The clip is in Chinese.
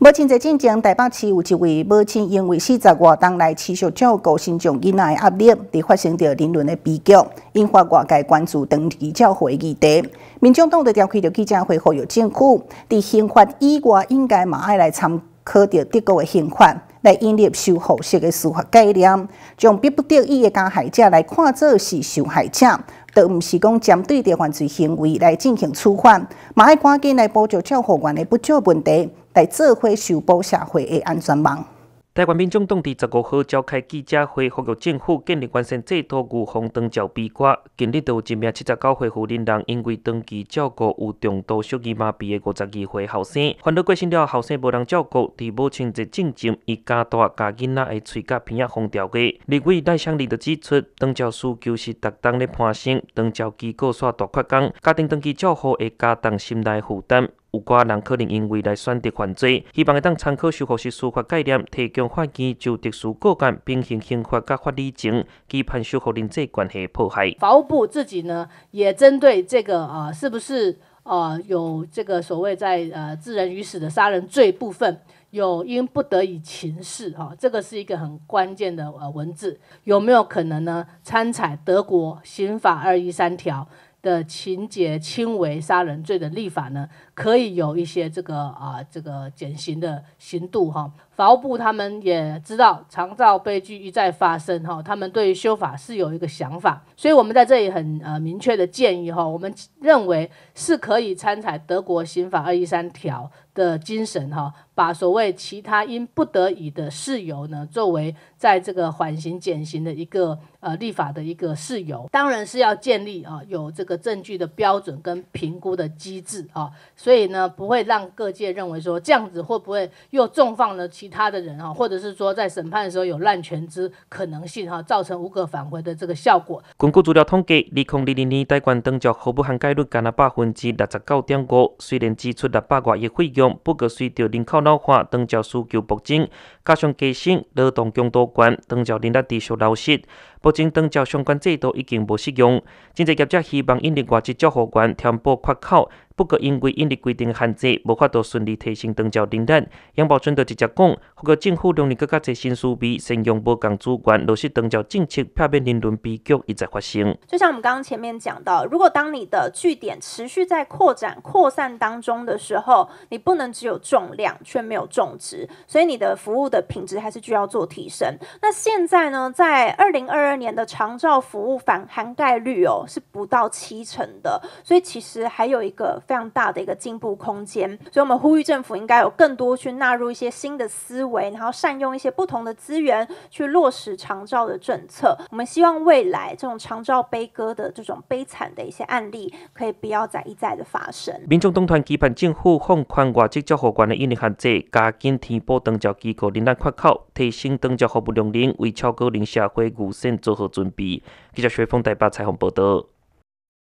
目前在进前，台北市有一位母亲因为四十外冬来持续照顾新疆囡仔的压力，而发生着人伦的悲剧，引发外界关注长期照顾的议题。民众党的召开着记者会，呼吁政府在刑法以外，应该嘛爱来参考着德国的刑法，来引入修复式的司法概念，将逼不得已的加害者来看作是受害者，都毋是讲针对着犯罪行为来进行处罚，嘛爱赶紧来补救照护员的不足问题。来做伙修补社会的安全网。台湾民众党伫十五号召开记者会，呼吁政府建立完善制度，预防长照悲歌。今日，就有一名七十九岁妇人，人因为长期照顾有重度小儿麻痹的五十二岁后生，烦恼过身了后生无人照顾，伫母亲节进前，伊加大家囡仔的嘴甲鼻仔封掉过。立委赖香丽就指出，长照需求是逐当咧攀升，长照机构煞大缺工，家庭长期照护会加重心内负担。有寡人可能因为来选择犯罪，希望会当参考修复式司法概念，提供法院就特殊个案并行刑法甲法理情，期判修复人际关系迫害。法务部自己呢，也针对这个啊，是不是啊有这个所谓在呃致人于死的杀人罪部分，有因不得已情事哈，这个是一个很关键的呃文字，有没有可能呢参采德国刑法二一三条？的情节轻微杀人罪的立法呢，可以有一些这个啊这个减刑的刑度哈。法务部他们也知道长照悲剧一再发生哈，他们对于修法是有一个想法，所以我们在这里很呃明确的建议哈，我们认为是可以参采德国刑法二一三条的精神哈，把所谓其他因不得已的事由呢，作为在这个缓刑减刑的一个呃立法的一个事由，当然是要建立啊有这个证据的标准跟评估的机制啊，所以呢不会让各界认为说这样子会不会又重放了其他的人哈，或者是说在审判的时候有滥权之可能性哈，造成无可返回的这个效果。根据资料统计，二零二零年贷款登记服务涵盖率干了百分之六十九点五，虽然支出六百亿费用，不过随着人口老化、登记需求暴增，加上加薪、劳动强度高，登记人力持续流失。目前登记相关制度已经无适用，真侪业者希望引入外籍照护员填补缺口。不过，因为因力规定限制，无法度顺利提升登照能力。杨宝春就直接讲，呼吁政府两年更加侪新思维，善用无共主管，落实登照政策，避免人伦悲剧一再发生。就像我们刚刚前面讲到，如果当你的据点持续在扩展、扩散当中的时候，你不能只有重量却没有重质，所以你的服务的品质还是需要做提升。那现在呢，在二零二二年的长照服务反涵盖率哦是不到七成的，所以其实还有一个。非常大的一个进步空间，所以我们呼吁政府应该有更多去纳入一些新的思维，然后善用一些不同的资源去落实长照的政策。我们希望未来这种长照悲歌的这种悲惨的一些案例，可以不要再一再的发生。民众党团期盼政府放宽外籍照护员的引力限制，加紧填补长照机构人力缺口，提升长照服务量能，为超高龄社会预先做好准备。记者薛峰台北采访报道。